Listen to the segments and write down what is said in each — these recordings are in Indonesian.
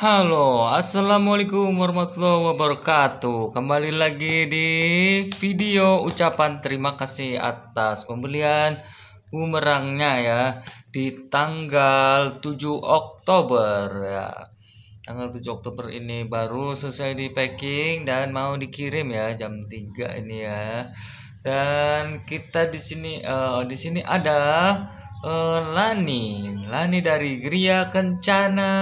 Halo, assalamualaikum warahmatullahi wabarakatuh. Kembali lagi di video ucapan terima kasih atas pembelian bumerangnya ya di tanggal 7 Oktober ya. Tanggal 7 Oktober ini baru selesai di packing dan mau dikirim ya jam 3 ini ya. Dan kita di sini eh, di sini ada eh, Lani, Lani dari Gria Kencana.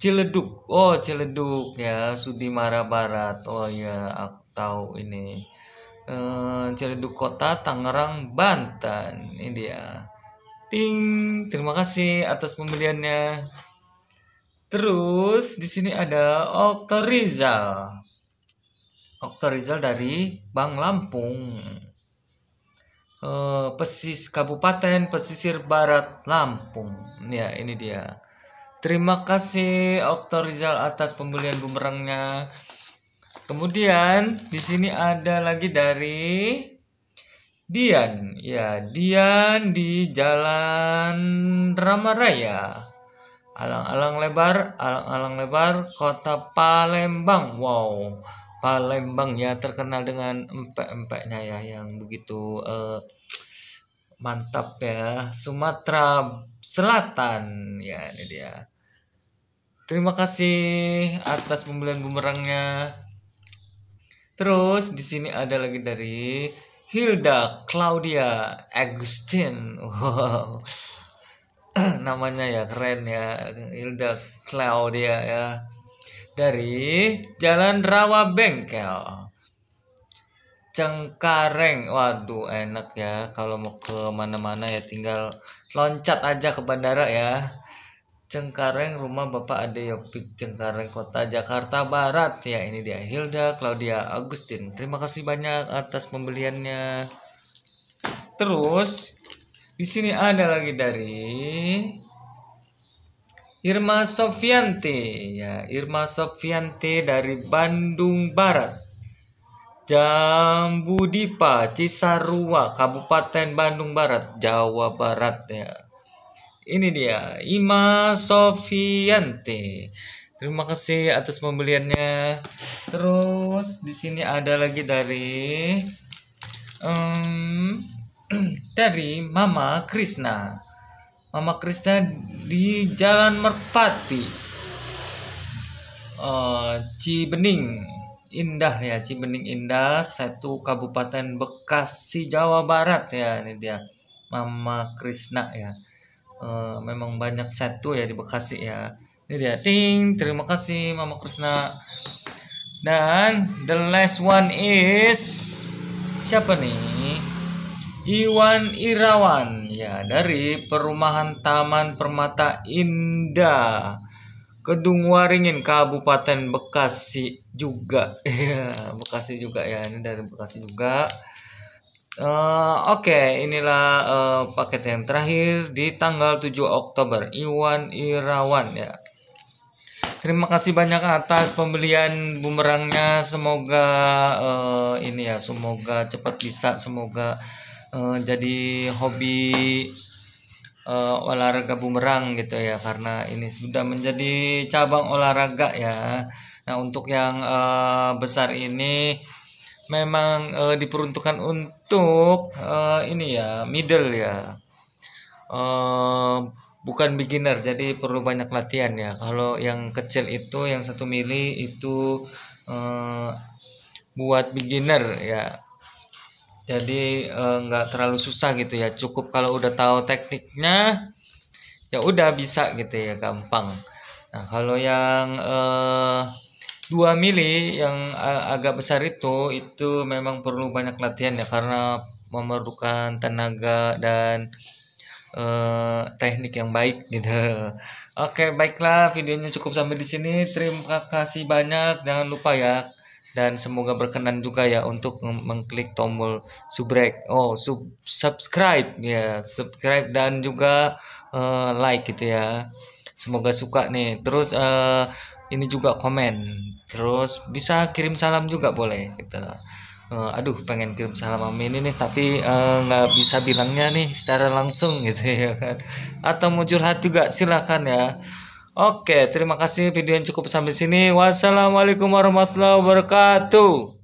Ciledug. Oh, Ciledug ya, Sudimara Barat. Oh ya, aku tahu ini. Eh, Ciledug Kota, Tangerang, Banten. Ini dia. Ting, terima kasih atas pembeliannya. Terus di sini ada Okta Rizal. Okta Rizal dari Bang Lampung. Eh, Pesis Kabupaten Pesisir Barat Lampung. Ya, ini dia. Terima kasih Okta Rizal atas pembelian bumerangnya. Kemudian di sini ada lagi dari Dian. Ya, Dian di Jalan Ramaraya. Alang-alang lebar, alang-alang lebar, Kota Palembang. Wow, Palembang ya terkenal dengan empek-empeknya ya yang begitu eh, mantap ya. Sumatera Selatan ya ini dia. Terima kasih atas pembelian bumerangnya. Terus di sini ada lagi dari Hilda Claudia Agustin. Wow. Namanya ya keren ya. Hilda Claudia ya. Dari Jalan Rawa Bengkel. Cengkareng. Waduh, enak ya kalau mau ke mana-mana ya tinggal loncat aja ke bandara ya. Cengkareng rumah Bapak Ade Yopik Cengkareng Kota Jakarta Barat. Ya ini dia Hilda Claudia Agustin terima kasih banyak atas pembeliannya. Terus di sini ada lagi dari Irma Sofianti. Ya Irma Sofianti dari Bandung Barat. Jambu Dipa Cisarua Kabupaten Bandung Barat Jawa Barat. Ya ini dia Ima Sofiante. Terima kasih atas pembeliannya. Terus di sini ada lagi dari um, dari Mama Krisna. Mama Krisna di Jalan Merpati. Uh, Cibening Indah ya Cibening Indah satu Kabupaten Bekasi Jawa Barat ya ini dia Mama Krisna ya Uh, memang banyak satu ya di Bekasi ya. Ini dia, ting, terima kasih Mama Krishna. Dan the last one is siapa nih? Iwan Irawan ya dari Perumahan Taman Permata Indah. Kedung Waringin Kabupaten Bekasi juga. Ya, Bekasi juga ya. Ini dari Bekasi juga. Uh, Oke, okay, inilah uh, paket yang terakhir di tanggal 7 Oktober. Iwan Irawan ya. Terima kasih banyak atas pembelian bumerangnya. Semoga uh, ini ya, semoga cepat bisa, semoga uh, jadi hobi uh, olahraga bumerang gitu ya, karena ini sudah menjadi cabang olahraga ya. Nah untuk yang uh, besar ini memang uh, diperuntukkan untuk uh, ini ya middle ya. Uh, bukan beginner jadi perlu banyak latihan ya. Kalau yang kecil itu yang satu mili itu uh, buat beginner ya. Jadi nggak uh, terlalu susah gitu ya. Cukup kalau udah tahu tekniknya ya udah bisa gitu ya gampang. Nah kalau yang uh, 2 mili yang agak besar itu itu memang perlu banyak latihan ya karena memerlukan tenaga dan uh, teknik yang baik gitu. Oke, baiklah videonya cukup sampai di sini. Terima kasih banyak. Jangan lupa ya dan semoga berkenan juga ya untuk mengklik tombol subrek oh sub subscribe ya subscribe dan juga uh, like gitu ya semoga suka nih terus uh, ini juga komen terus bisa kirim salam juga boleh gitu uh, aduh pengen kirim salam amin ini nih tapi eh, nggak uh, bisa bilangnya nih secara langsung gitu ya kan atau mau curhat juga silakan ya Oke, terima kasih video yang cukup sampai sini. Wassalamualaikum warahmatullahi wabarakatuh.